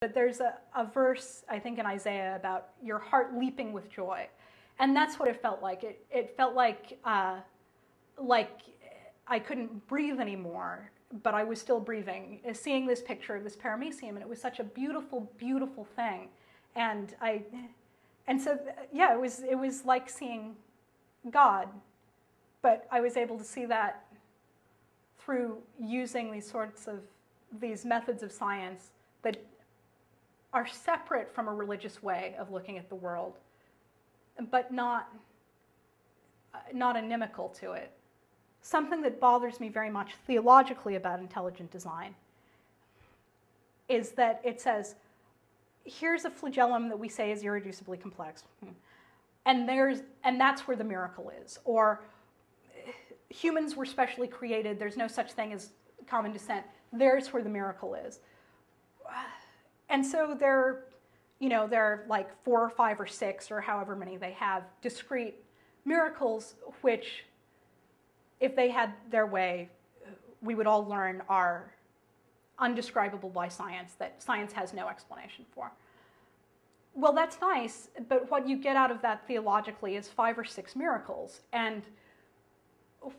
But there's a, a verse, I think, in Isaiah about your heart leaping with joy. And that's what it felt like. It, it felt like, uh, like I couldn't breathe anymore, but I was still breathing. Uh, seeing this picture of this paramecium, and it was such a beautiful, beautiful thing. And I, and so, yeah, it was, it was like seeing God, but I was able to see that through using these sorts of, these methods of science that are separate from a religious way of looking at the world, but not, not inimical to it. Something that bothers me very much theologically about intelligent design is that it says, here's a flagellum that we say is irreducibly complex. Hmm, and, there's, and that's where the miracle is. Or humans were specially created, there's no such thing as common descent. There's where the miracle is and so they're, you know, they're like four or five or six or however many they have discrete miracles, which, if they had their way, we would all learn are undescribable by science, that science has no explanation for. Well, that's nice, but what you get out of that theologically is five or six miracles. And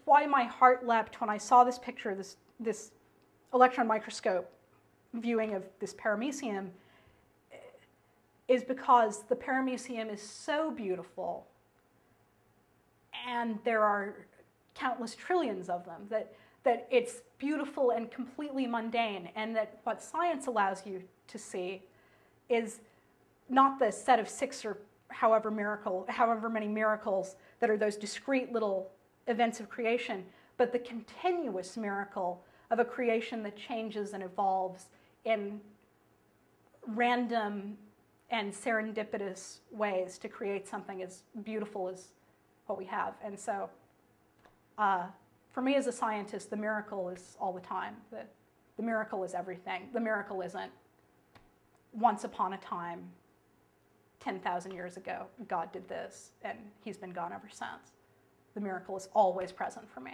why my heart leapt when I saw this picture, this, this electron microscope viewing of this paramecium eh, is because the paramecium is so beautiful and there are countless trillions of them that, that it's beautiful and completely mundane and that what science allows you to see is not the set of six or however miracle however many miracles that are those discrete little events of creation but the continuous miracle of a creation that changes and evolves in random and serendipitous ways to create something as beautiful as what we have. And so, uh, for me as a scientist, the miracle is all the time. The, the miracle is everything. The miracle isn't once upon a time, 10,000 years ago, God did this, and he's been gone ever since. The miracle is always present for me.